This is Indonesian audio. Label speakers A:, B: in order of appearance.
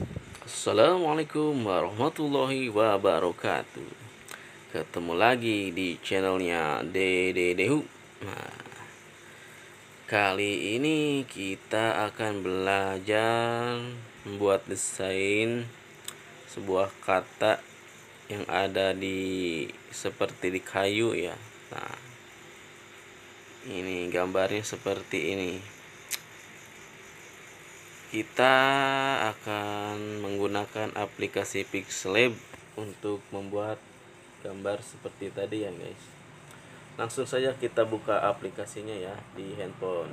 A: Assalamualaikum warahmatullahi wabarakatuh. Ketemu lagi di channelnya Dede Dehu. Nah Kali ini kita akan belajar Membuat desain Sebuah kata Yang ada di Seperti di kayu ya. Nah Ini gambarnya seperti ini kita akan menggunakan aplikasi Pixelab untuk membuat gambar seperti tadi ya guys. Langsung saja kita buka aplikasinya ya di handphone